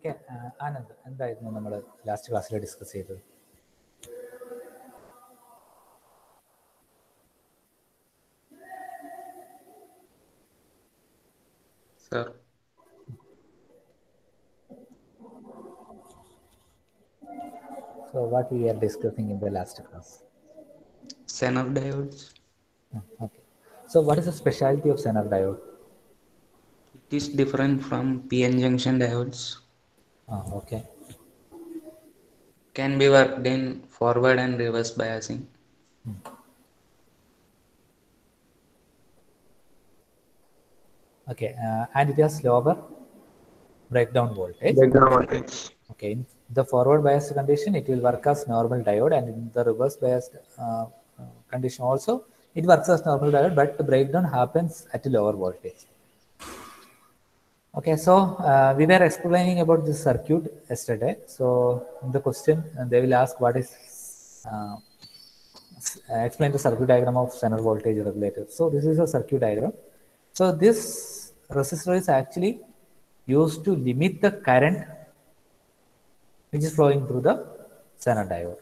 Okay Anand എന്തായിരുന്നു നമ്മൾ last ക്ലാസ്സിൽ ഡിസ്കസ് ചെയ്തത് Sir, So what we are discussing in the last class. Zener diodes. Hmm, Okay. So what is the specialty of Zener diode? It is different from PN junction diodes. Ah, okay. Can be worked in forward and reverse biasing. Okay. Uh, and it has lower breakdown voltage. Breakdown voltage. Okay. In the forward biased condition, it will work as normal diode, and in the reverse biased uh, uh, condition also, it works as normal diode, but the breakdown happens at a lower voltage. Okay, so uh, we were explaining about this circuit yesterday. So in the question, uh, they will ask what is uh, uh, explain the circuit diagram of Zener voltage regulator. So this is a circuit diagram. So this resistor is actually used to limit the current which is flowing through the Zener diode.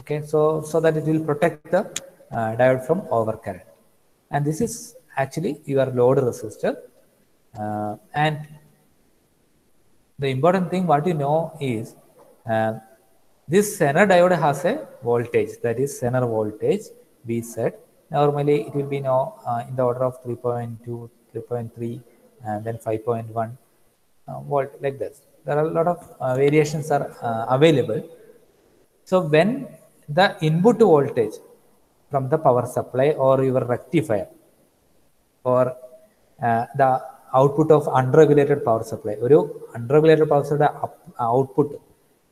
Okay, so so that it will protect the uh, diode from overcurrent. And this is actually your load resistor. Uh, and the important thing what you know is uh, this Zener diode has a voltage that is Zener voltage V set. Normally it will be now uh, in the order of 3.2, 3.3, and then 5.1 uh, volt like this. There are a lot of uh, variations are uh, available. So when the input voltage from the power supply or your rectifier or the output of unregulated power supply. Oru unregulated power supply output,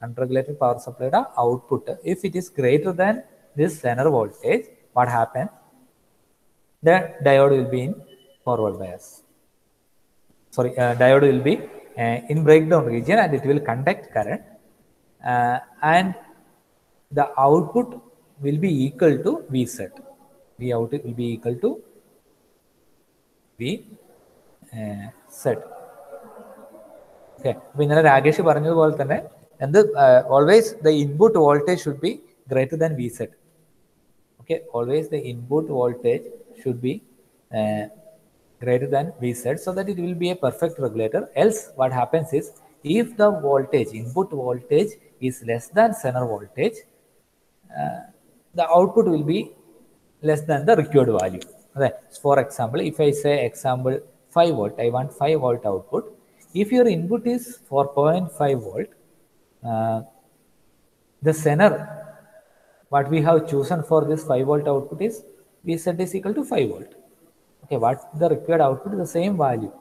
unregulated power supply output. If it is greater than this center voltage, what happens? The diode will be in forward bias. Sorry, uh, diode will be uh, in breakdown region and it will conduct current. Uh, and the output will be equal to V set. V out will be equal to V uh, set. Okay അപ്പൊ ഇന്നലെ രാകേഷ് പറഞ്ഞതുപോലെ തന്നെ എന്ത് always the input voltage should be greater than V set okay always the input voltage should be uh, greater than v set so that it will be a perfect regulator else what happens is if the voltage input voltage is less than Zener voltage uh, the output will be less than the required value okay for example if i say example 5 volt i want 5 volt output if your input is 4.5 volt uh, the center what we have chosen for this 5 volt output is V set is equal to 5 volt. Okay, what the required output is the same value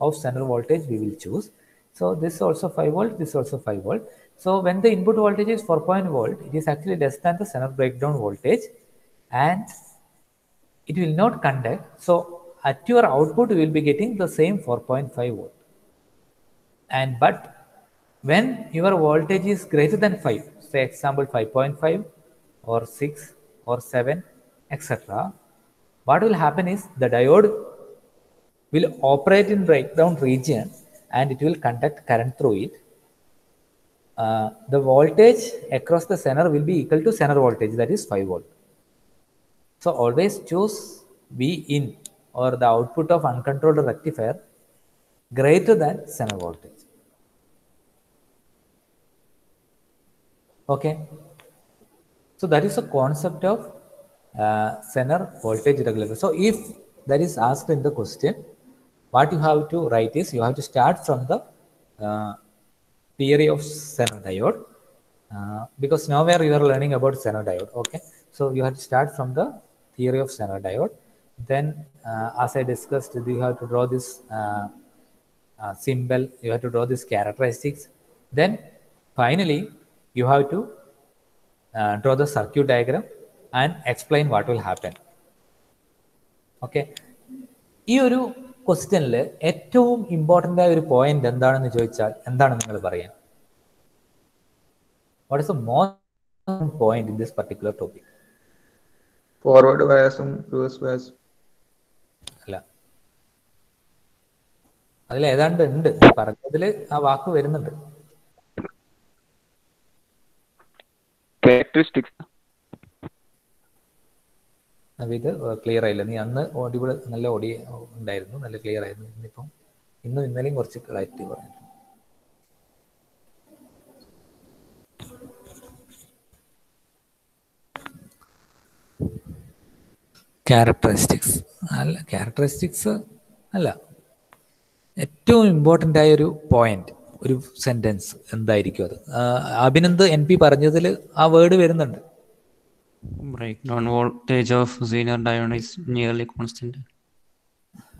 of center voltage we will choose. So this also 5 volt, this also 5 volt. So when the input voltage is 4 volt, it is actually less than the center breakdown voltage and it will not conduct. So at your output, you will be getting the same 4.5 volt. And but when your voltage is greater than 5, say example 5.5 or 6 or 7, etc., what will happen is the diode will operate in breakdown region and it will conduct current through it. Uh, the voltage across the center will be equal to center voltage, that is 5 volt. So always choose V in or the output of uncontrolled rectifier greater than Zener voltage. Okay. So that is the concept of uh, Zener voltage regulator. So if that is asked in the question, what you have to write is you have to start from the uh, theory of Zener diode uh, because nowhere you are learning about Zener diode. Okay. So you have to start from the theory of Zener diode. Then, uh, as I discussed, you have to draw this uh, uh, symbol, you have to draw these characteristics. Then, finally, you have to uh, draw the circuit diagram and explain what will happen. okay ഈ ഒരു ക്വസ്റ്റ്യനിൽ ഏറ്റവും important ആയ ഒരു point എന്താണെന്ന് ചോദിച്ചാൽ എന്താണ് നിങ്ങൾ പറയാൻ what is the most point in this particular topic forward ബയസും reverse reverse bias. അല്ല അതിൽ ഏതാണ്ട് ഉണ്ട്. പറഞ്ഞതിൽ ആ വാക്ക് വരുന്നുണ്ട്. ഇത് ക്ലിയർ ആയില്ല. നീ അന്ന് ഓഡിബിൾ നല്ല ഓടി ഉണ്ടായിരുന്നു നല്ല ക്ലിയർ ആയിരുന്നു. ഇന്നിപ്പം ഇന്നും ഇന്നലെയും കുറച്ച് ക്ലാരിറ്റി പറഞ്ഞു ക്യാരക്ടറിസ്റ്റിക്സ് അല്ല ക്യാരക്ടറിസ്റ്റിക്സ് അല്ല. ഏറ്റവും ഇമ്പോർട്ടന്റ് ആയ ഒരു പോയിന്റ് ഒരു സെന്റൻസ് എന്തായിരിക്കും അത്? അഭിനന്ദ് എൻ പി പറഞ്ഞതിൽ ആ വേർഡ് വരുന്നുണ്ട്. Breakdown voltage of of diode is nearly constant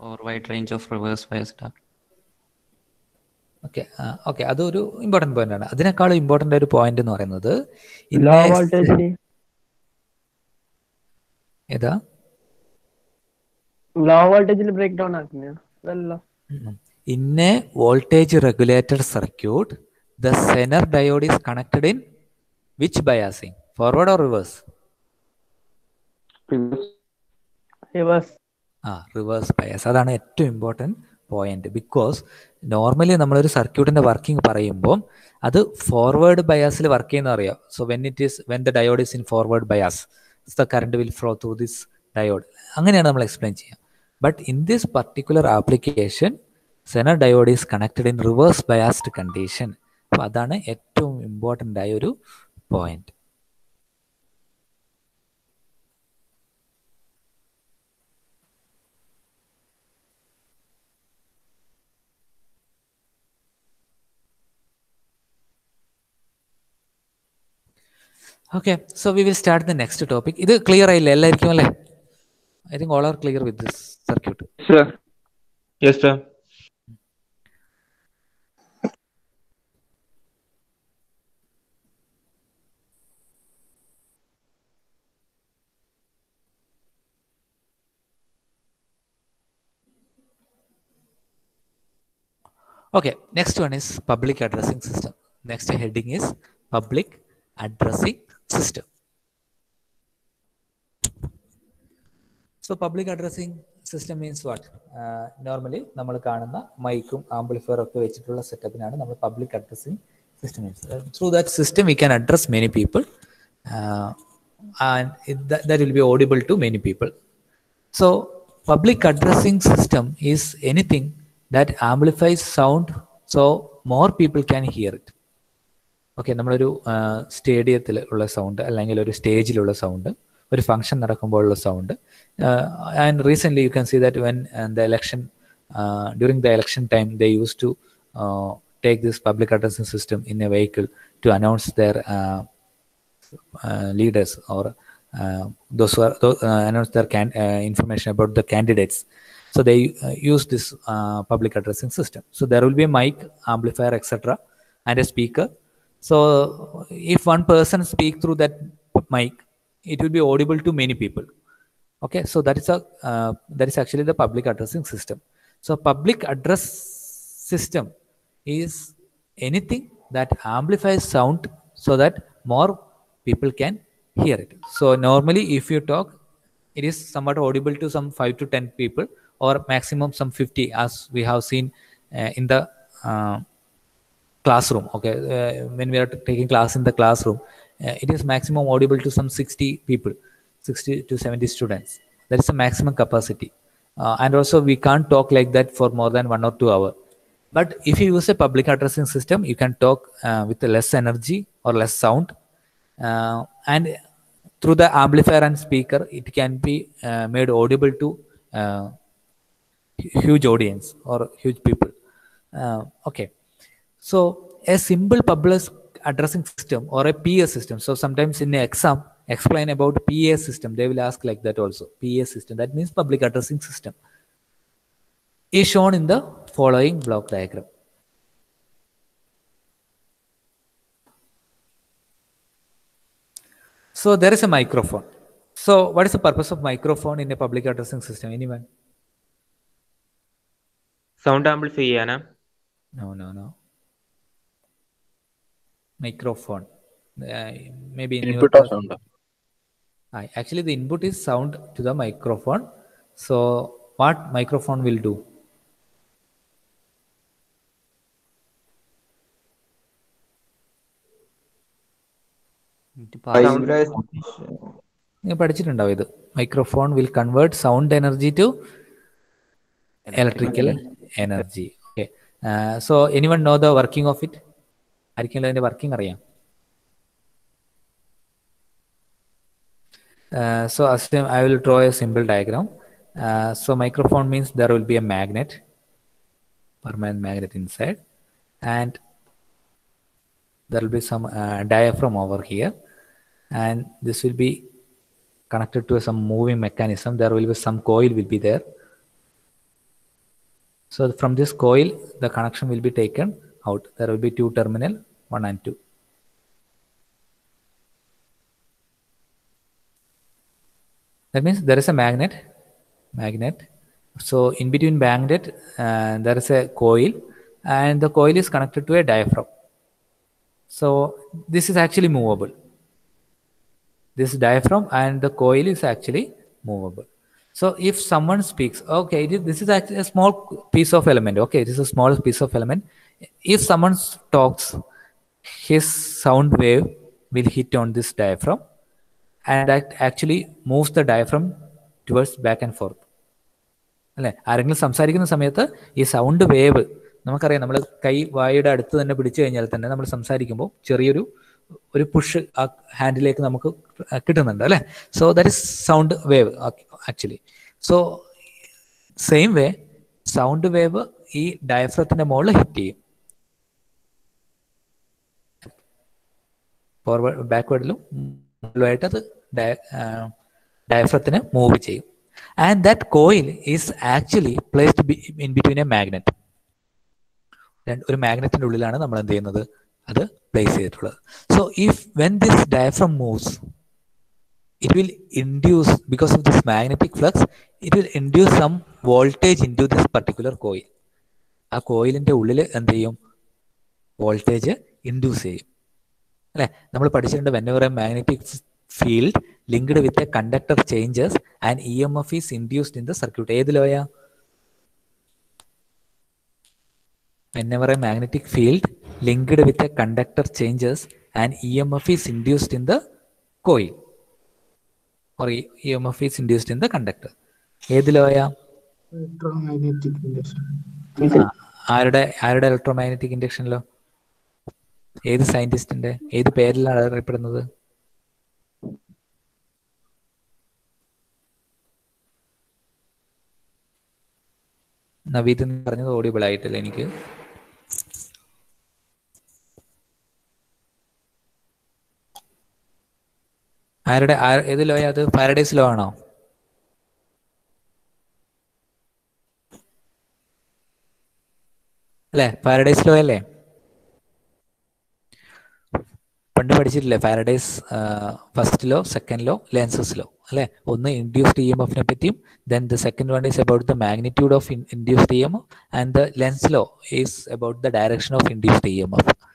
or wide range of reverse biased are. Okay okay അതൊരു ഇമ്പോർട്ടന്റ് പോയിന്റ് ആണ്. അതിനേക്കാളും ഇമ്പോർട്ടന്റ് ഒരു പോയിന്റ് എന്ന് പറയുന്നത് ഏതാ? ലോ വോൾട്ടേജിൽ ബ്രേക്ക് ഡൗൺ ആക്കുന്ന അതല്ല. In a voltage regulated circuit, the Zener diode is connected in which biasing? Forward or reverse? Reverse ആ റിവേഴ്സ് ബയസ് അതാണ് ഏറ്റവും ഇമ്പോർട്ടന്റ് പോയിന്റ് ബിക്കോസ് നോർമലി നമ്മളൊരു സർക്യൂട്ടിന്റെ വർക്കിംഗ് പറയുമ്പോൾ അത് ഫോർവേഡ് ബയാസിൽ വർക്ക് ചെയ്യുന്ന അറിയാം? So when it is when the diode is in forward bias the current will flow through this diode അങ്ങനെയാണ് നമ്മൾ എക്സ്പ്ലെയിൻ ചെയ്യുക. But in this particular application Zener diode is connected in reverse biased condition അപ്പോൾ അതാണ് ഏറ്റവും important ആയ ഒരു point okay so we will start the next topic ഇത് clear ആയില്ല? എല്ലാവർക്കും അല്ലേ? I think all are clear with this circuit yes Yes, Okay, next one is public addressing system. Next heading is public addressing system. So public addressing system means what? Uh, normally നമ്മൾ കാണുന്ന മൈക്കും amplifier ഒക്കെ വെച്ചിട്ടുള്ള സെറ്റപ്പിനാണ് നമ്മൾ public addressing system means through that system we can address many people and that will be audible to many people So public addressing system is anything that amplifies sound so more people can hear it. Okay നമ്മളൊരു സ്റ്റേഡിയത്തിൽ ഉള്ള sound അല്ലെങ്കിൽ ഒരു സ്റ്റേജിലുള്ള sound ഒരു function നടക്കുമ്പോഴുള്ള sound and recently you can see that when the election during the election time the use to take this public addressing system in a vehicle to announce their uh, leaders or uh, those who are those, uh, so they uh, use this uh, public addressing system. So there will be a mic, amplifier, etc., and a speaker. So if one person speak through that mic, it will be audible to many people. Okay, so that is a uh, that is actually the public addressing system. So public address system is anything that amplifies sound so that more people can hear it. So normally, if you talk, it is somewhat audible to some five to ten people, or maximum some fifty, as we have seen uh, in the uh, classroom. Okay, uh, when we are taking class in the classroom, uh, it is maximum audible to some sixty people, sixty to seventy students. That is the maximum capacity, uh, and also we can't talk like that for more than one or two hour. But if you use a public addressing system, you can talk uh, with less energy or less sound, and through the amplifier and speaker, it can be made audible to huge audience or huge people. Uh, okay, so a simple public addressing system or a PA system. So sometimes in the exam, explain about PA system. They will ask like that also. PA system. That means public addressing system is shown in the following block diagram. So there is a microphone. So what is the purpose of microphone in a public addressing system? Anyone? Sound amplify ചെയ്യാനാ no? No no microphone may be input of sound actually the input is sound to the microphone so what microphone will do നിങ്ങൾ പഠിച്ചിട്ടുണ്ടാവും ഇത്. Microphone will convert sound energy to electrical Energy okay so anyone know the working of it ആയിരിക്കും അതിന്റെ working അറിയാം Uh, so as to- I will draw a simple diagram. Uh, so microphone means there will be a magnet, permanent magnet inside, and there will be some uh, diaphragm over here, and this will be connected to some moving mechanism. There will be some coil will be there. So from this coil, the connection will be taken out. There will be two terminal, one and two. That means there is a magnet, magnet. So in between magnet, uh, there is a coil, and the coil is connected to a diaphragm. So this is actually movable. This diaphragm and the coil is actually movable. So if someone speaks, okay, is- this is actually a small piece of element. Okay, it is a small piece of element. If someone talks, his sound wave will hit on this diaphragm and that actually moves the diaphragm towards back and forth. അല്ലെ ആരെങ്കിലും സംസാരിക്കുന്ന സമയത്ത് ഈ sound wave നമുക്കറിയാം നമ്മൾ കൈ വായുടെ അടുത്ത് തന്നെ പിടിച്ചു കഴിഞ്ഞാൽ തന്നെ നമ്മൾ സംസാരിക്കുമ്പോൾ ചെറിയൊരു ഒരു പുഷ് ആ ഹാൻഡിലേക്ക് നമുക്ക് കിട്ടുന്നുണ്ട് അല്ലേ? So that is sound wave actually so same way sound wave ഈ ഡയഫ്രത്തിന്റെ മുകളിൽ ഹിറ്റ് ചെയ്യും. ഫോർവേഡ് ബാക്ക്വേർഡിലും മുകളിലുമായിട്ട് അത് ഡയഫ്രത്തിന് മൂവ് ചെയ്യും. And that coil is actually placed in between a magnet ഒരു മാഗ്നറ്റിന്റെ ഉള്ളിലാണ് നമ്മൾ എന്ത് ചെയ്യുന്നത്? അത് പ്ലേസ് ചെയ്തിട്ടുള്ളത്. So if when this diaphragm moves it will induce because of this magnetic flux it will induce some voltage into this particular coil ആ കോയിലിന്റെ ഉള്ളിൽ എന്ത് ചെയ്യും? വോൾട്ടേജ് ഇൻഡ്യൂസ് ചെയ്യും. അല്ലേ? നമ്മൾ പഠിച്ചിട്ടുണ്ട് whenever a magnetic field linked with a conductor changes and E M F is induced in the circuit ഏതിലോയാ whenever a magnetic field linked with a conductor changes and emf is induced in the coil or E- emf is induced in the conductor ഏതിലോയാ Electromagnetic induction. ആരുടെ ആരുടെ electromagnetic ഇൻഡക്ഷനിലോ ഏത് സയന്റിസ്റ്റിന്റെ ഏത് പേരിലാണ് അറിയപ്പെടുന്നത് നവീത് പറഞ്ഞത് audible ആയിട്ടില്ല എനിക്ക് ആരുടെ ഏത് ലോയാ അത് പാരഡൈസ് ലോ ആണോ? അല്ലേ? പാരഡൈസ് ലോ അല്ലേ? പണ്ട് പഠിച്ചിട്ടില്ലേ Faraday's first law second law Lenz's law അല്ലെ? ഒന്ന് ഇൻഡ്യൂസ്ഡ് ഇ എം എഫിനെ പറ്റിയും then the second one is about the magnitude of induced E M and the Lenz law is about the direction of induced E M F.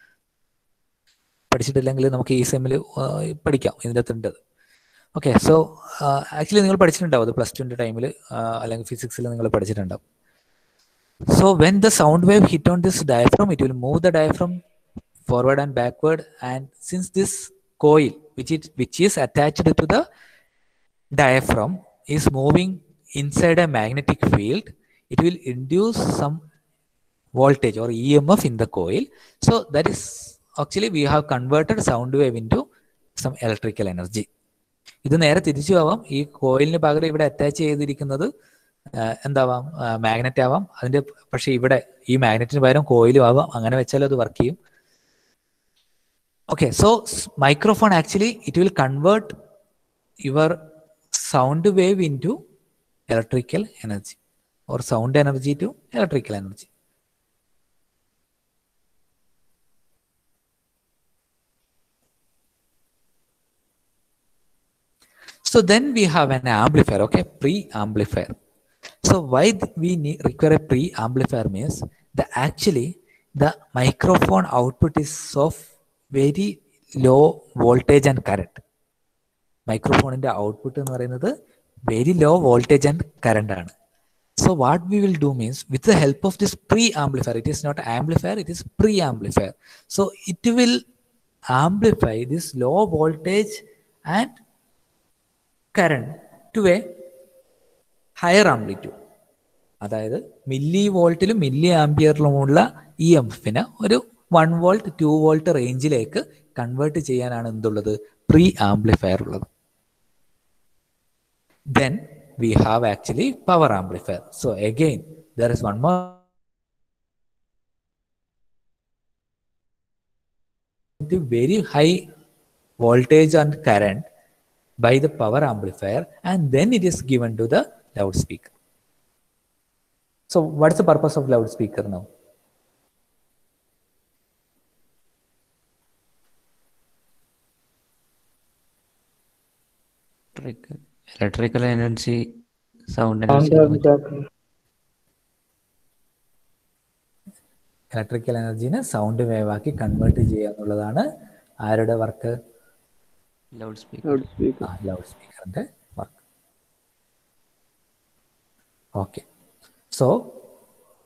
പഠിച്ചിട്ടില്ലെങ്കിൽ നമുക്ക് ഈ സെമ്മിൽ പഠിക്കാം ഇതിൻ്റെ അകത്തുണ്ട് okay so actually നിങ്ങൾ പഠിച്ചിട്ടുണ്ടാവും അത് plus ടുവിൻ്റെ ടൈമിൽ അല്ലെങ്കിൽ ഫിസിക്സിൽ നിങ്ങൾ പഠിച്ചിട്ടുണ്ടാവും So when the sound wave hit on this diaphragm, it will move the diaphragm forward and backward. And since this coil, which is which is attached to the diaphragm, is moving inside a magnetic field, it will induce some voltage or EMF in the coil. So that is actually we have converted sound wave into some electrical energy. ഇത് നേരെ തിരിച്ചു ആവാം. ഈ കോയിലിന് പകരം ഇവിടെ attach ചെയ്തിരിക്കുന്നത് എന്താവാം? Magnet ആവാം. അതിന്റെ പക്ഷെ ഇവിടെ ഈ മാഗ്നറ്റിന് പകരം കോയിലും ആവാം. അങ്ങനെ വെച്ചാലും അത് വർക്ക് ചെയ്യും. Okay so microphone actually it will convert your sound wave into electrical energy or sound energy to electrical energy So then we have an amplifier, okay, pre-amplifier. So why th- we need, require a pre-amplifier means the actually the microphone output is of very low voltage and current. മൈക്രോഫോണിന്റെ output എന്ന് പറയുന്നത് very low voltage and current ആണ് so what we will do means with the help of this preamplifier it is not amplifier it is preamplifier so it will amplify this low voltage and current to a higher amplitude അതായത് milli വോൾട്ടിലും milli ആംപിയറിലുമുള്ള E M എഫിനെ ഒരു one volt to volt റേഞ്ചിലേക്ക് convert ചെയ്യാനാണ് എന്തുള്ളത് pre amplifier ഉള്ളത് then we have actually power amplifier so again there is one more very high voltage and current by the power amplifier and then it is given to the loudspeaker so what's the purpose of loudspeaker now Electric, electrical energy, sound energy. Electrical electrical എനർജീനെ sound wave ആക്കി convert ചെയ്യുക എന്നുള്ളതാണ് ആരുടെ work Loudspeaker. Loudspeaker ലൗഡ് സ്പീക്കറിന്റെ work okay so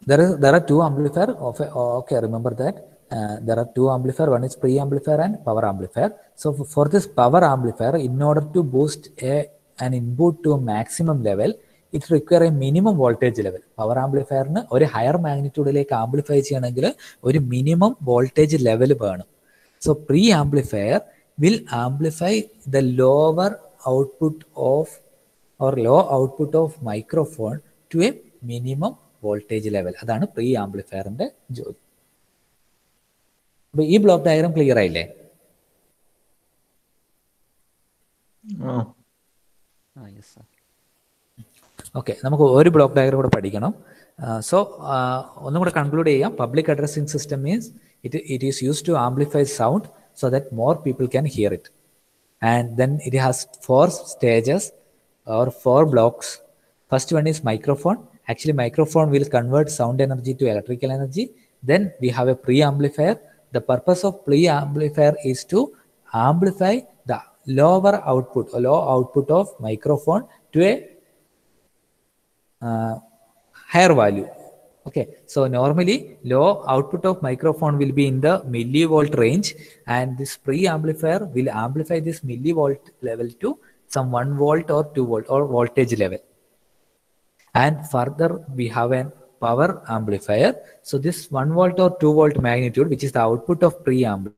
there is there are two amplifier of a, okay remember that uh, there are two amplifier one is pre amplifier and power amplifier so for, this power amplifier in order to boost a an input to maximum level it require a minimum voltage level power power ആംപ്ലിഫയറിന് ഒരു higher മാഗ്നിറ്റ്യൂഡിലേക്ക് amplify ചെയ്യണമെങ്കിൽ ഒരു minimum voltage level വേണം so preamplifier will amplify the lower output of or low output of microphone to a minimum voltage level അതാണ് pre ആംപ്ലിഫയറിന്റെ ജോലി. അപ്പൊ ഈ ബ്ലോക്ക് ഡയഗ്രാം ക്ലിയർ ആയില്ലേ? yes, sir. ഓക്കെ നമുക്ക് ഒരു ബ്ലോക്ക് ഡയഗ്രാം കൂടെ പഠിക്കണം. സോ ഒന്നും കൂടെ കൺക്ലൂഡ് ചെയ്യാം. Public addressing system means it it is use to amplify sound so that more people can hear it. And then it has four stages or four blocks. First one is microphone. Actually, microphone will convert sound energy to electrical energy. Then we have a preamplifier. The purpose of preamplifier is to amplify the lower output, or low output of microphone to a uh, higher value okay so normally low output of microphone will be in the millivolt range and this pre-amplifier will amplify this millivolt level to some 1 volt or 2 volt or voltage level. And further we have an power amplifier. So this 1 volt or 2 volt magnitude which is the output of preamp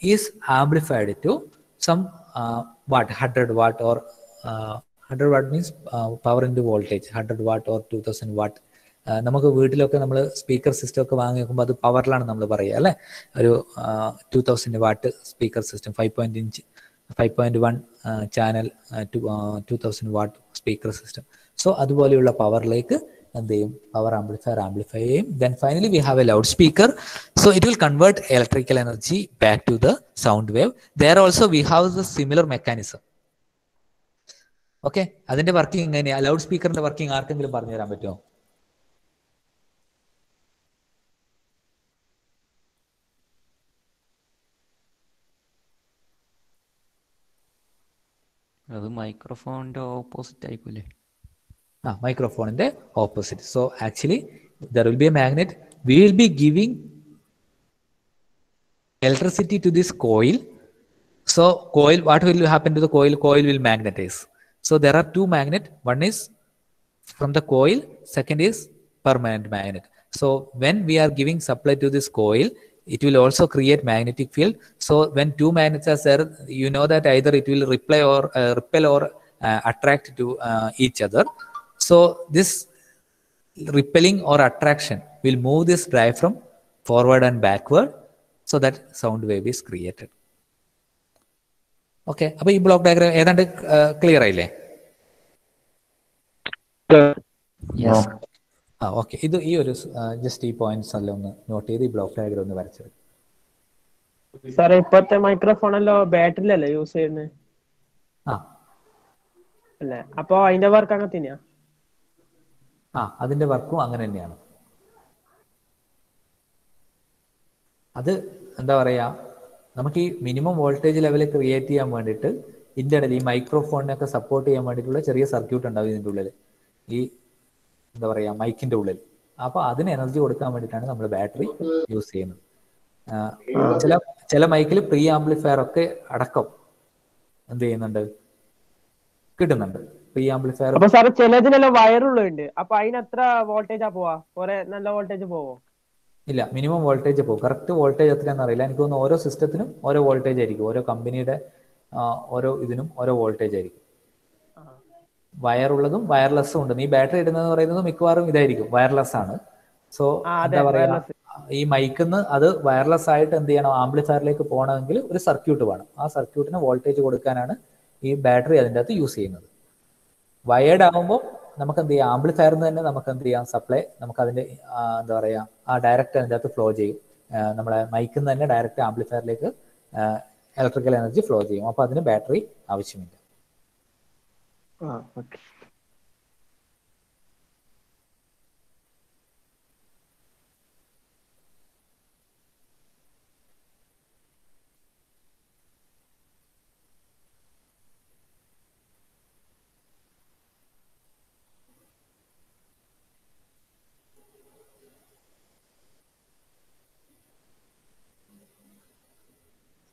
is amplified to some uh, watt 100 watt or uh, 100 watt means uh, power into voltage 100 watt or 2000 watt നമുക്ക് വീട്ടിലൊക്കെ നമ്മൾ speaker system ഒക്കെ വാങ്ങി വെക്കുമ്പോൾ അത് പവറിലാണ് നമ്മൾ പറയുക അല്ലേ? ഒരു two thousand watt speaker system five point inch five point one channel two thousand watt speaker system so അതുപോലെയുള്ള പവറിലേക്ക് എന്ത് ചെയ്യും? പവർ ആംപ്ലിഫയർ ആംപ്ലിഫൈ ചെയ്യും. Then finally we have a loudspeaker so it will convert electrical energy back to the sound wave there also we have the similar mechanism okay അതിന്റെ working എങ്ങനെയാ? Loud സ്പീക്കറിന്റെ working ആർക്കെങ്കിലും പറഞ്ഞു തരാൻ പറ്റുമോ? അത് മൈക്രോഫോണിന്റെ opposite ആയിക്കൂലേ ആ മൈക്രോഫോണിന്റെ opposite so actually there will be a magnet we will be giving electricity to this coil so coil what will happen to the coil coil will magnetize so there are two magnet one is from the coil second is permanent magnet so when we are giving supply to this coil it will also create magnetic field so when two magnets are there you know that either it will reply or uh, repel or uh, attract to uh, each other so this repelling or attraction will move this diaphragm forward and backward so that sound wave is created okay അപ്പൊ ഈ block diagram ഏതാണ്ട് clear ആയില്ലേ yes ആ okay. ഇത് ഈ ഒരു just ഈ points അല്ല ഒന്ന് നോട്ട് ചെയ്ത് ഈ ബ്ലോക്ക് ഡയഗ്രം ഒന്ന് വരച്ചത് സാറേ ഇപ്പോഴത്തെ മൈക്രോഫോൺ അല്ലോ ബാറ്ററി അല്ലേ യൂസ് ചെയ്യുന്നത് ആ. അല്ലേ? അപ്പോ അതിന്റെ വർക്ക് അങ്ങനെ തന്നെയാ? ആ അതിന്റെ വർക്കും അങ്ങനെ തന്നെയാണ്. അത് എന്താ പറയാ നമുക്ക് ഈ മിനിമം വോൾട്ടേജ് ലെവൽ ക്രിയേറ്റ് ചെയ്യാൻ വേണ്ടിയിട്ട് ഇന്റർണൽ ഈ മൈക്രോഫോണിനൊക്കെ സപ്പോർട്ട് ചെയ്യാൻ വേണ്ടിയിട്ടുള്ള ചെറിയ സർക്യൂട്ട് ഉണ്ടാവും ഇതിന്റെ ഉള്ളിൽ ഈ എന്താ പറയാ മൈക്കിന്റെ ഉള്ളിൽ. അപ്പൊ അതിന് എനർജി കൊടുക്കാൻ വേണ്ടിയിട്ടാണ് നമ്മൾ ബാറ്ററി യൂസ് ചെയ്യുന്നത്. ചില ചില മൈക്കിൽ പ്രീ ആംപ്ലിഫയർ ഒക്കെ അടക്കം എന്ത് ചെയ്യുന്നുണ്ട്? കിട്ടുന്നുണ്ട്. പ്രീ ആംപ്ലിഫയർ അപ്പൊ സാറ് ചിലതിനെല്ലാം വയറുള്ളുണ്ട് അപ്പൊ അതിന് എത്ര വോൾട്ടേജാ പോവാ? കുറെ നല്ല വോൾട്ടേജ് പോവോ? ഇല്ല മിനിമം വോൾട്ടേജ് പോകും കറക്റ്റ് വോൾട്ടേജ് എത്രയാണെന്ന് അറിയില്ല. എനിക്ക് തോന്നുന്നു ഓരോ സിസ്റ്റത്തിനും ഓരോ വോൾട്ടേജ് ആയിരിക്കും. ഓരോ കമ്പനിയുടെ ഓരോ ഇതിനും ഓരോ വോൾട്ടേജ് ആയിരിക്കും. വയറുള്ളതും വയർലെസ്സും ഉണ്ട്. നീ ബാറ്ററി ഇടുന്നത് പറയുന്നത് മിക്കവാറും ഇതായിരിക്കും. വയർലെസ് ആണ്. സോ എന്താ പറയാ ഈ മൈക്കിന്ന് അത് വയർലെസ് ആയിട്ട് എന്ത് ചെയ്യണം? ആംപ്ലിഫയറിലേക്ക് പോകണമെങ്കിൽ ഒരു സർക്യൂട്ട് വേണം. ആ സർക്യൂട്ടിന് വോൾട്ടേജ് കൊടുക്കാനാണ് ഈ ബാറ്ററി അതിന്റെ അകത്ത് യൂസ് ചെയ്യുന്നത്. വയേർഡ് ആകുമ്പോൾ നമുക്ക് എന്ത് ചെയ്യാം? ആംപ്ലിഫയറിന് തന്നെ നമുക്ക് എന്ത് ചെയ്യാം? സപ്ലൈ നമുക്ക് അതിന്റെ എന്താ പറയാ ആ ഡയറക്റ്റ് അതിന്റെ അകത്ത് ഫ്ലോ ചെയ്യും. നമ്മളെ മൈക്കിൽ നിന്ന് തന്നെ ഡയറക്റ്റ് ആംപ്ലിഫയറിലേക്ക് ഇലക്ട്രിക്കൽ എനർജി ഫ്ലോ ചെയ്യും. അപ്പോൾ അതിന് ബാറ്ററി ആവശ്യമില്ല. ആ ഓക്കെ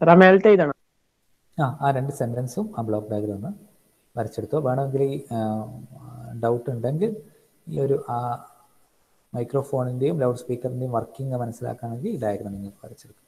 സാർ മേലത്തെ ഇതാണ് ആ ആ രണ്ട് സെന്റൻസും ആ ബ്ലോക്ക് ഡയഗ്രം ഒന്ന് വരച്ചെടുത്തോ. വേണമെങ്കിൽ ഈ ഡൗട്ട് ഉണ്ടെങ്കിൽ ഈ ഒരു ആ മൈക്രോഫോണിന്റെയും ലൗഡ് സ്പീക്കറിന്റെയും വർക്കിംഗ് മനസ്സിലാക്കുകയാണെങ്കിൽ ഈ ഡയഗ്രം നിങ്ങൾക്ക് വരച്ചെടുക്കും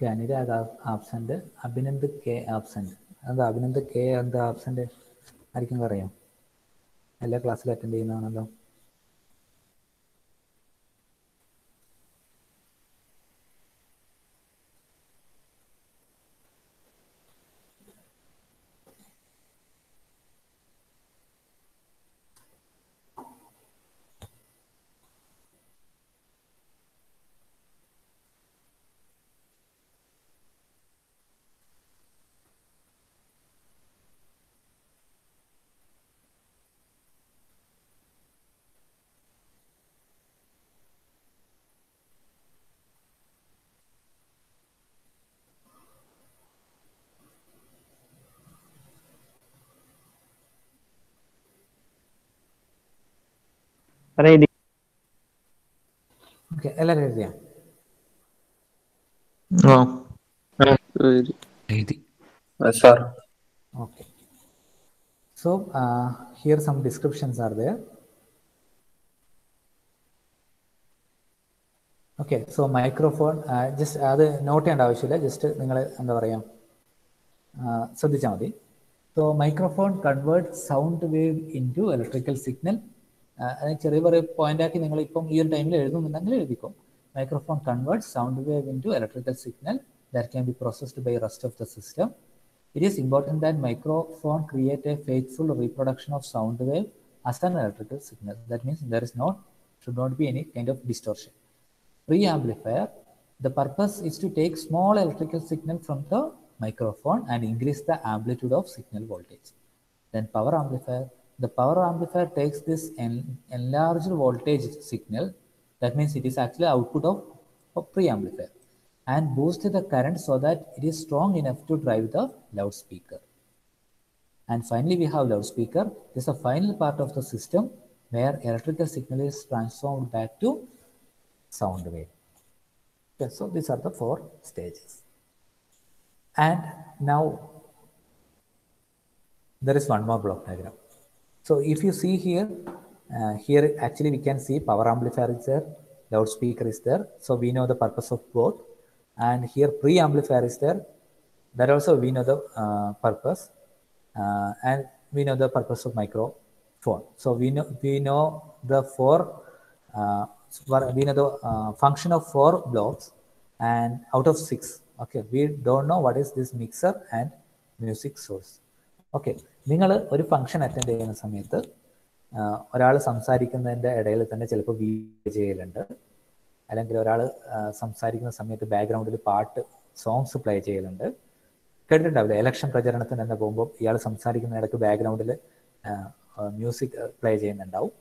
okay Anurag absent Abhinand K absent എന്താ അഭിനന്ദ് കെ എന്താ ആബ്സെന്റ് ആയിരിക്കും അറിയാം എല്ലാ ക്ലാസ്സിലും അറ്റൻഡ് ചെയ്യുന്നതാണല്ലോ. ഇത് ഓക്കെ എല്ലാവരും എഴുതിയാ? എഴുതി. Sir. Okay. So here here descriptions are there. Okay so microphone just അത് നോട്ട് ചെയ്യേണ്ട ആവശ്യമില്ല. ജസ്റ്റ് നിങ്ങൾ എന്താ പറയുക ശ്രദ്ധിച്ചാൽ മതി. So microphone convert sound wave into electrical signal അത് ചെറിയ ചെറിയ പോയിന്റ് ആക്കി നിങ്ങൾ ഇപ്പം ഈ ഒരു ടൈമിൽ എഴുതുന്നുണ്ടെങ്കിൽ എഴുതിക്കും microphone convert sound wave into electrical signal that can be processed by rest of the system it is important that microphone create a faithful reproduction of sound wave as an electrical signal. That means there is not should not be any kind of distortion. Preamplifier The purpose is to take small electrical signal from the microphone and increase the amplitude of signal voltage. Then power amplifier. the power amplifier takes this en- enlarged voltage signal. That means it is actually output of, of preamplifier and boost the current so that it is strong enough to drive the loudspeaker. And finally, we have loudspeaker. This is the final part of the system where electrical signal is transformed back to sound wave. So these are the four stages. And now there is one more block diagram. So if you see here, uh, here actually we can see power amplifier is there, loudspeaker is there. So we know the purpose of both. And here pre-amplifier is there. That also we know the uh, purpose. Uh, and we know the purpose of microphone. So we know we know the four uh, we know the uh, function of four blocks and out of six. Okay, we don't know what is this mixer and music source. Okay നിങ്ങൾ ഒരു function attend ചെയ്യുന്ന സമയത്ത് ഒരാൾ സംസാരിക്കുന്നതിന്റെ ഇടയിൽ തന്നെ ചിലപ്പോൾ video ചെയ്യലുണ്ട് അല്ലെങ്കിൽ ഒരാൾ സംസാരിക്കുന്ന സമയത്ത് ബാക്ക്ഗ്രൗണ്ടിൽ പാട്ട് സോങ്സ് പ്ലേ ചെയ്യലുണ്ട്. കേട്ടിട്ടുണ്ടാവില്ല? ഇലക്ഷൻ പ്രചരണത്തിന് തന്നെ പോകുമ്പോൾ ഇയാൾ സംസാരിക്കുന്ന ഇടയ്ക്ക് ബാക്ക്ഗ്രൗണ്ടിൽ മ്യൂസിക് പ്ലേ ചെയ്യുന്നുണ്ടാവും.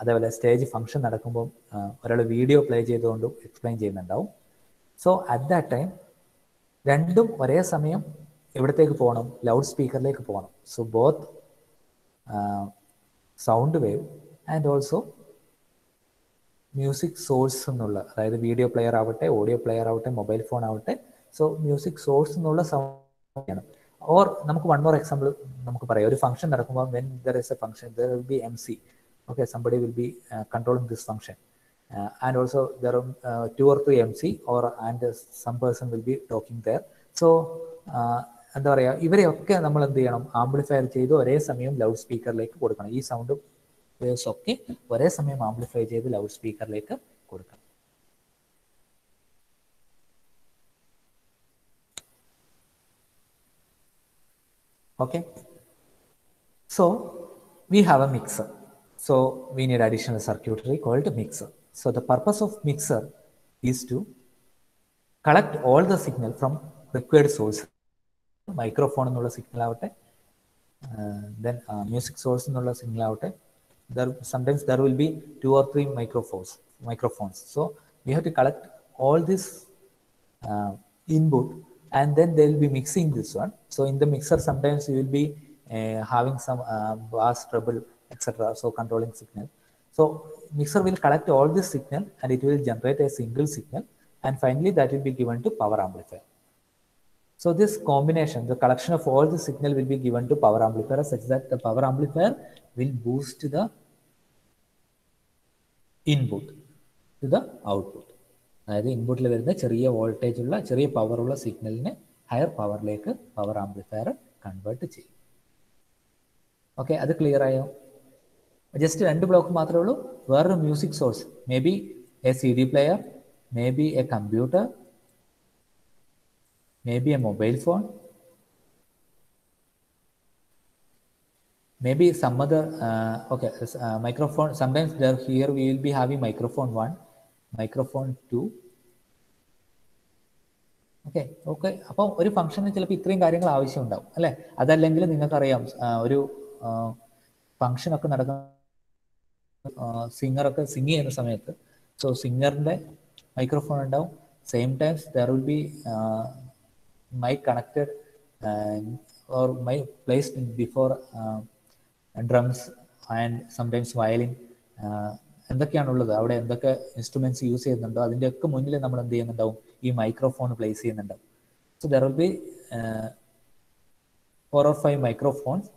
അതേപോലെ സ്റ്റേജ് ഫംഗ്ഷൻ നടക്കുമ്പോൾ ഒരാൾ വീഡിയോ പ്ലേ ചെയ്തുകൊണ്ടും എക്സ്പ്ലെയിൻ ചെയ്യുന്നുണ്ടാവും. സോ അറ്റ് ദാറ്റ് ടൈം രണ്ടും ഒരേ സമയം എവിടത്തേക്ക് പോകണം? ലൗഡ് സ്പീക്കറിലേക്ക് പോകണം. So both sound wave and also music source എന്നുള്ള അതായത് വീഡിയോ പ്ലെയർ ആവട്ടെ ഓഡിയോ പ്ലെയർ ആവട്ടെ മൊബൈൽ ഫോൺ ആവട്ടെ സോ മ്യൂസിക് സോഴ്സ് എന്നുള്ള സൗണ്ട് ഓർ നമുക്ക് വൺ മോർ എക്സാമ്പിൾ നമുക്ക് പറയാം. ഒരു ഫംഗ്ഷൻ നടക്കുമ്പോൾ when there is a function there will be M C okay somebody will be controlling this function and also there two or are M C or and some person will be talking there so എന്താ പറയുക ഇവരെയൊക്കെ നമ്മൾ എന്ത് ചെയ്യണം amplifier ചെയ്ത് ഒരേ സമയം loud സ്പീക്കറിലേക്ക് കൊടുക്കണം ഈ സൗണ്ട് വേവ്സ് ഒക്കെ ഒരേ സമയം ആംപ്ലിഫൈ ചെയ്ത് ലൗഡ് സ്പീക്കറിലേക്ക് കൊടുക്കണം okay so we have a mixer so we need additional circuitry called mixer. So the purpose of mixer is to collect all the signal from required source. Microphone എന്നുള്ള signal ആവട്ടെ then music source എന്നുള്ള signal ആവട്ടെ there sometimes there will be two or three microphones microphones so we have to collect all this input and then they will be mixing this one. So in the mixer, sometimes you will be uh, having some uh, bass, treble, etc. So controlling signal. So mixer will collect all this signal and it will generate a single signal and finally that will be given to power amplifier. So this combination, the collection of all the signal will be given to power amplifier such that the power amplifier will boost the input to the output. അതായത് ഇൻപുട്ടിൽ വരുന്ന ചെറിയ voltage ഉള്ള ചെറിയ പവറുള്ള സിഗ്നലിനെ higher പവറിലേക്ക് power amplifier convert ചെയ്യും ഓക്കെ അത് ക്ലിയർ ആയോ ജസ്റ്റ് രണ്ട് ബ്ലോക്ക് മാത്രമേ ഉള്ളൂ വേറൊരു music source may be a C D player may be a computer may a mobile phone, maybe some other uh, okay uh, microphone. Sometimes there here we will be having microphone one microphone two. Okay okay അപ്പോൾ ഒരു ഫംഗ്ഷന് ചിലപ്പോൾ ഇത്രയും കാര്യങ്ങൾ ആവശ്യമുണ്ടാവും അല്ലേ? അതല്ലെങ്കിൽ നിങ്ങൾക്കറിയാം ഒരു ഫംഗ്ഷനൊക്കെ നടക്കുന്ന സിംഗറൊക്കെ സിംഗ് ചെയ്യുന്ന സമയത്ത് സോ സിംഗറിന്റെ മൈക്രോഫോൺ ഉണ്ടാവും. Same times there will be mike connected or my placed before drums and sometimes violin എന്തൊക്കെയാണുള്ളത്? അവിടെ എന്തൊക്കെ ഇൻസ്ട്രുമെന്റ്സ് യൂസ് ചെയ്യുന്നുണ്ടോ? അതിന്റെയൊക്കെ മുന്നിൽ നമ്മൾ എന്ത് ചെയ്യുന്നുണ്ടാവും? ഈ മൈക്രോഫോൺ പ്ലേസ് ചെയ്യുന്നുണ്ടാവും so there will be four or five microphones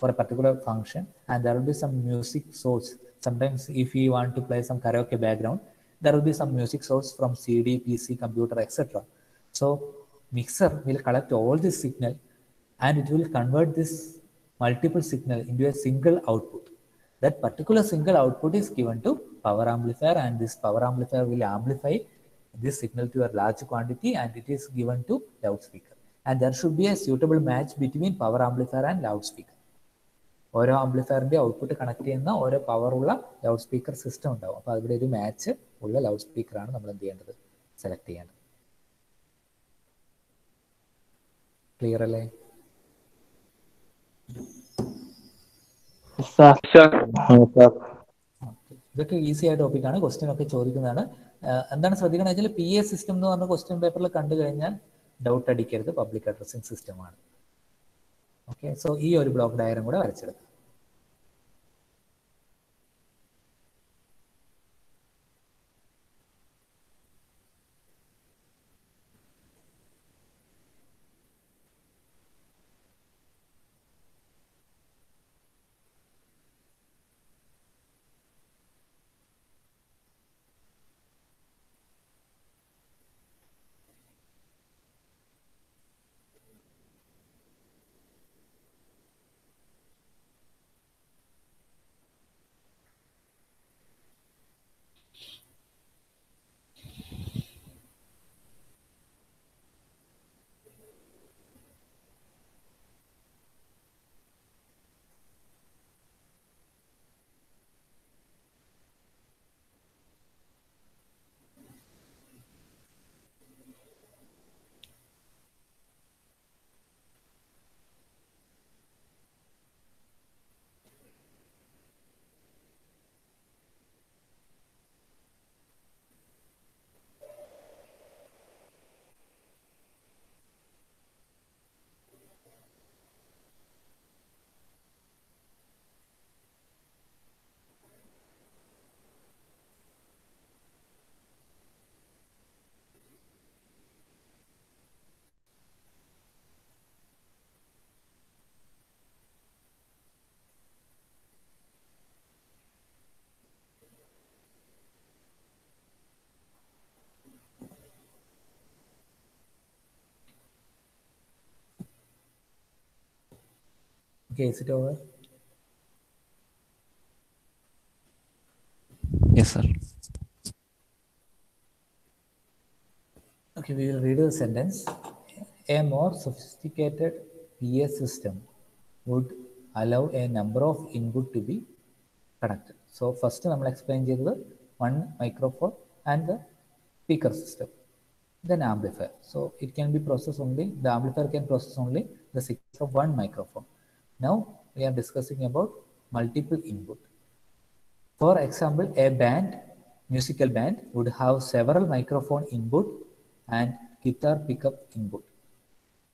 for a particular function and there will be some music source sometimes if you want to play some karaoke background there will be some music source from C D P C computer etcetera so mixer will collect all this signal and it will convert this multiple signal into a single output. That particular single output is given to power amplifier and this power amplifier will amplify this signal to a large quantity and it is given to loudspeaker. And there should be a suitable match between power amplifier and loudspeaker. ഓരോ ആംപ്ലിഫയറിന്റെ output connect ചെയ്യുന്ന ഓരോ power ഉള്ള loud speaker system ഉണ്ടാവും അപ്പോൾ അവിടെ ഒരു match ഉള്ള ലൗഡ് സ്പീക്കറാണ് നമ്മൾ എന്ത് ചെയ്യേണ്ടത് സെലക്ട് ചെയ്യേണ്ടത് ക്ലിയർ അല്ലേ. ഇതൊക്കെ ഈസി ആയ ടോപ്പിക് ആണ്. ക്വസ്റ്റ്യൻ ഒക്കെ ചോദിക്കുന്നതാണ്. എന്താണ് ശ്രദ്ധിക്കണം വെച്ചാൽ പി എ സിസ്റ്റം എന്ന് പറഞ്ഞ ക്വസ്റ്റ്യൻ പേപ്പറിൽ കണ്ടു കഴിഞ്ഞാൽ ഡൗട്ട് അടിക്കരുത്. പബ്ലിക് അഡ്രസ്സിംഗ് സിസ്റ്റമാണ് ഓക്കെ സോ ഈ ഒരു ബ്ലോക്ക് ഡയഗ്രം കൂടെ വരച്ചെടുക്കുക Okay, over? Yes, sir. Okay, we will read the sentence. A more sophisticated PA system would allow a number of input to be connected. So first, I will explain you the one microphone and the speaker system, then amplifier. So it can be processed only, the amplifier can process only the signal of one microphone. Now we are discussing about multiple input. For example, a band, musical band would have several microphone input and guitar pickup input.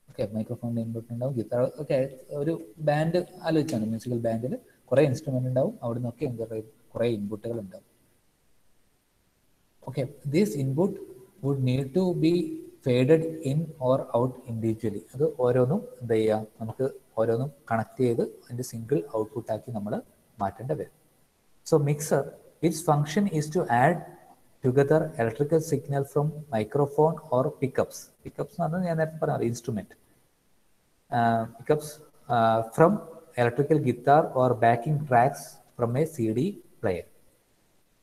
Okay മൈക്രോഫോണിന്റെ input ഉണ്ടാവും guitar okay ഒരു band ആലോചിച്ചാണ് musical ബാൻഡിൽ കുറേ instrument ഉണ്ടാവും അവിടെ നിന്നൊക്കെ എന്താ പറയുക കുറേ ഇൻപുട്ടുകൾ ഉണ്ടാവും okay this input would need to be faded in or out individually അത് ഓരോന്നും എന്താ ചെയ്യുക നമുക്ക് ഓരോന്നും കണക്ട് ചെയ്ത് അതിന്റെ സിംഗിൾ ഔട്ട്പുട്ട് ആക്കി നമ്മൾ മാറ്റേണ്ടി വരും So mixer, its function is to add together electrical signal from microphone or pickups. Pickups എന്ന് പറഞ്ഞാൽ ഞാൻ നേരത്തെ പറഞ്ഞ instrument pickups uh, from electrical guitar or backing tracks from a CD player.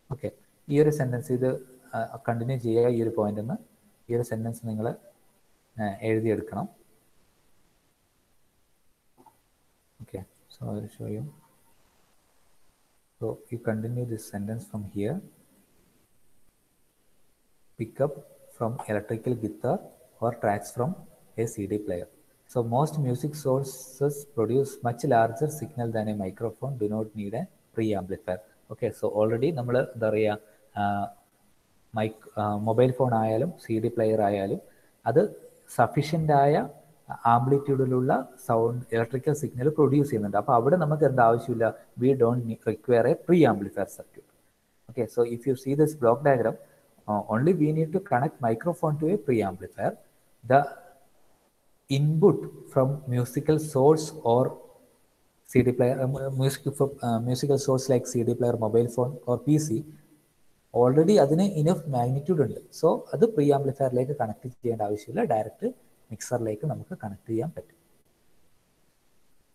Okay ഈ ഒരു സെന്റൻസ് ഇത് കണ്ടിന്യൂ ചെയ്യുക ഈ ഒരു പോയിന്റ് നിന്ന് ഈ ഒരു സെന്റൻസ് നിങ്ങൾ എഴുതിയെടുക്കണം okay so I show you So you continue this sentence from here. Pick up from electrical guitar or tracks from a CD player. So most music sources produce much larger signal than a microphone, do not need a preamplifier. Okay, so already നമ്മൾ എന്താ പറയുക mic mobile phone ആയാലും C D player ആയാലും അത് സഫീഷ്യന്റായ ആംപ്ലിറ്റ്യൂഡിലുള്ള sound electrical signal produce ചെയ്യുന്നുണ്ട്. അപ്പോൾ അവിടെ നമുക്ക് എന്താ ആവശ്യമില്ല. We don't require a preamplifier circuit. Okay so if you see this block diagram only we need to connect microphone to a preamplifier the input from musical source or C D player music musical source like C D player mobile phone or P C already അതിന് enough magnitude ഉണ്ട്. So അത് pre ആംപ്ലിഫയറിലേക്ക് connect ചെയ്യേണ്ട ആവശ്യമില്ല. Direct മിക്സറിലേക്ക് നമുക്ക് connect ചെയ്യാൻ പറ്റും.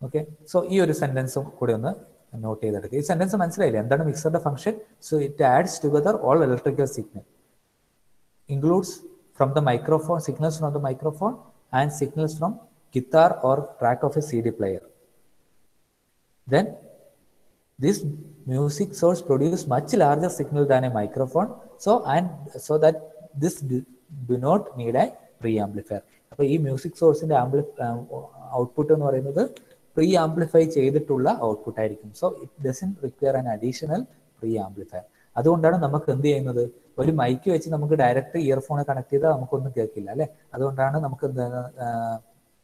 Okay so ഈ ഒരു സെന്റൻസും കൂടി ഒന്ന് നോട്ട് ചെയ്തെടുക്കുക ഈ സെന്റൻസ് മനസ്സിലായില്ലേ? എന്താണ് മിക്സറിന്റെ function so it adds together all electrical signal includes from the microphone signals from the microphone and signals from guitar or track of a C D player then this music source produces much larger signal than a microphone so and so that this do not need a preamplifier അപ്പോൾ ഈ music സോഴ്സിന്റെ ആംപ്ലി output എന്ന് പറയുന്നത് pre amplify ചെയ്തിട്ടുള്ള output ആയിരിക്കും. So it doesn't require an additional preamplifier അതുകൊണ്ടാണ് നമുക്ക് എന്ത് ചെയ്യുന്നത്? ഒരു മൈക്ക് വെച്ച് നമുക്ക് ഡയറക്റ്റ് ഇയർഫോൺ കണക്ട് ചെയ്താൽ നമുക്കൊന്നും കേൾക്കില്ല അല്ലെ? അതുകൊണ്ടാണ് നമുക്ക്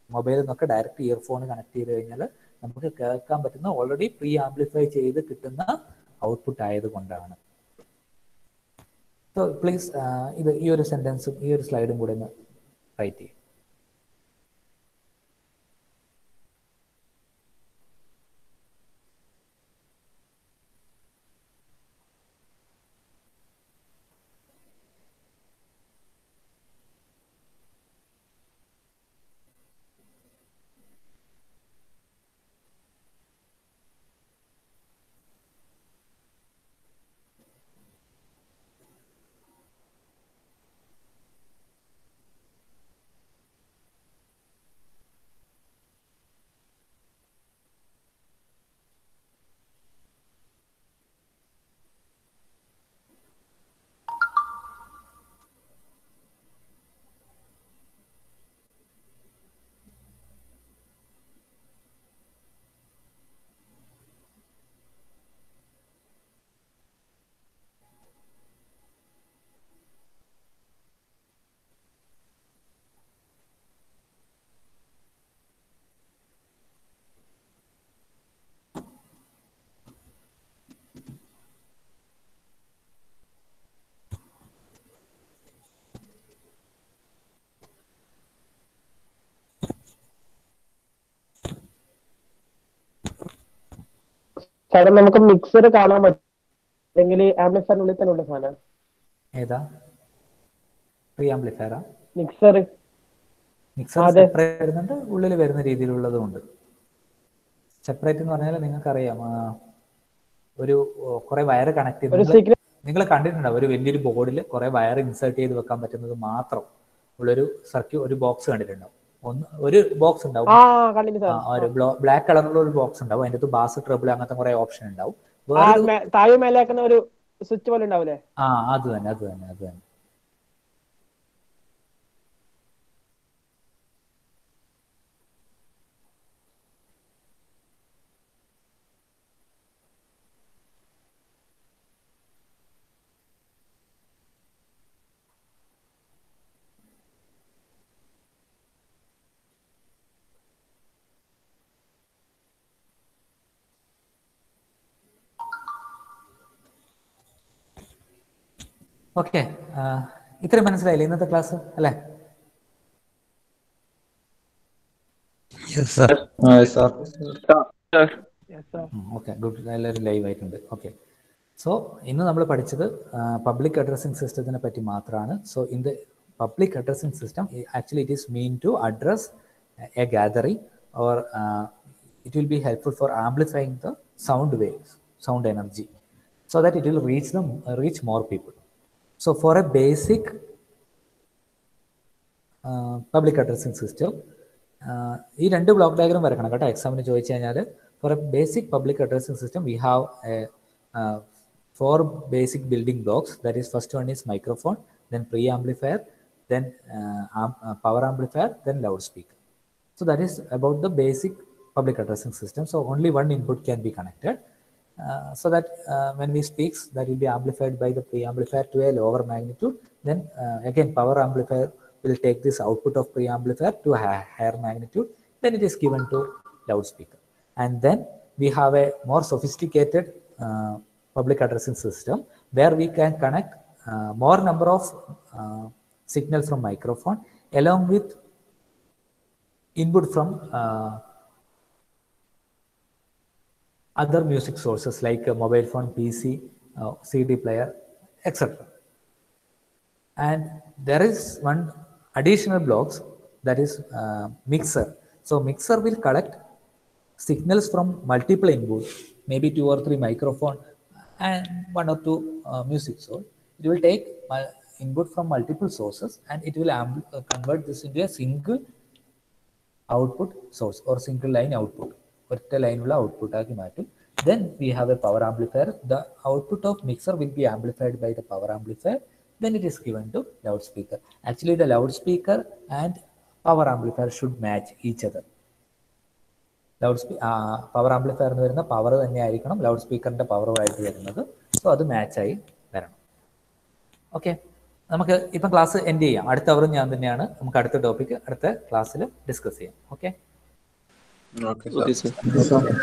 മൊബൈലിൽ നിന്നൊക്കെ ഡയറക്റ്റ് ഇയർഫോൺ കണക്ട് ചെയ്ത് കഴിഞ്ഞാൽ നമുക്ക് കേൾക്കാൻ പറ്റുന്ന ഓൾറെഡി പ്രീ ആംപ്ലിഫൈ ചെയ്ത് കിട്ടുന്ന ഔട്ട്പുട്ട് ആയതുകൊണ്ടാണ് സോ പ്ലീസ് ഇത് ഈ ഒരു സെന്റൻസും ഈ ഒരു സ്ലൈഡും കൂടെ ഒന്ന് റൈറ്റ് ചെയ്യും. സാറേ നമുക്ക് മിക്സർ കാണാൻ പറ്റും. അല്ലെങ്കിൽ ആംപ്ലിഫയറിനുള്ളിൽ തന്നെ ഉള്ള സാധനം. ഏതാ? പ്രീ ആംപ്ലിഫയറാ മിക്സർ മിക്സർ വരുന്നുണ്ട് ഉള്ളിൽ വരുന്ന രീതിയിലുള്ളതും ഉണ്ട്. സെപ്പറേറ്റ് എന്ന് പറഞ്ഞാൽ നിങ്ങൾക്ക് അറിയാം ഒരു കുറെ വയർ കണക്ട് ചെയ്ത് നിങ്ങൾ കണ്ടിട്ടുണ്ടാവും ഒരു വലിയൊരു ബോർഡിൽ കുറെ വയർ ഇൻസേർട്ട് ചെയ്ത് വെക്കാൻ പറ്റുന്നത് മാത്രം. ഉള്ളൊരു സർക്യൂ ഒരു ബോക്സ് കണ്ടിട്ടുണ്ടാവും ഒന്ന് ഒരു ബോക്സ് ഉണ്ടാവും. ഒരു ബ്ലാക്ക് കളറിലുള്ള ഒരു ബോക്സ് ഉണ്ടാവും. അതിന്റെ അകത്ത് ബാസ് ട്രബിൾ അങ്ങനത്തെ കുറെ ഓപ്ഷൻ ഉണ്ടാവും. ഒരു സ്വിച്ച് പോലെ ഉണ്ടാവില്ലേ ആ അത് തന്നെ അത് തന്നെ അത് തന്നെ. ഓക്കെ ഇത്രയും മനസ്സിലായില്ലേ ഇന്നത്തെ ക്ലാസ് അല്ലേ. ഓക്കെ ഗുഡ് എല്ലാവരും ലൈവ് ആയിട്ടുണ്ട്. ഓക്കെ സോ ഇന്ന് നമ്മൾ പഠിച്ചത് പബ്ലിക് അഡ്രസ്സിംഗ് സിസ്റ്റത്തിനെ പറ്റി മാത്രമാണ് so in the public addressing system actually it is mean to address a gathering or it will be helpful for amplifying the sound waves sound energy so that it will reach the reach more people people. so for a basic uh, public addressing system uh, ഈ രണ്ട് block diagram വരക്കണം കേട്ടോ എക്സാമിന് ചോദിച്ചു കഴിഞ്ഞാൽ for a basic public addressing system we have four basic building blocks that is first one is microphone then preamplifier then power amplifier then loudspeaker So that is about the basic public addressing system. So only one input can be connected. Uh, so that uh, when we speaks, that will be amplified by the preamplifier to a lower magnitude. Then uh, again, power amplifier will take this output of preamplifier to a higher magnitude. Then it is given to loudspeaker. And then we have a more sophisticated uh, public addressing system where we can connect uh, more number of signals from microphone along with input from other music sources like uh, mobile phone, PC, uh, CD player, etc. And there is one additional blocks that is uh, mixer. So mixer will collect signals from multiple inputs, maybe two or three microphone and one or two music source. It will take input from multiple sources and it will convert this into a single output source or single line output. ഒറ്റ ലൈനുള്ള output ആക്കി മാറ്റും. Then we have a power amplifier the output of mixer will be amplified by the power amplifier then it is given to loudspeaker. Actually, the loudspeaker and power amplifier should match each other. Loud power amplifier എന്ന് വരുന്ന power തന്നെ ആയിരിക്കണം. Loud സ്പീക്കറിന്റെ പവറുമായിട്ട് വരുന്നത്. So അത് മാച്ചായി വരണം. Okay നമുക്ക് ഇപ്പം class end ചെയ്യാം. അടുത്ത അവറും ഞാൻ തന്നെയാണ്. നമുക്ക് അടുത്ത ടോപ്പിക്ക് അടുത്ത ക്ലാസ്സിൽ ഡിസ്കസ് ചെയ്യാം. Okay ok tá. so.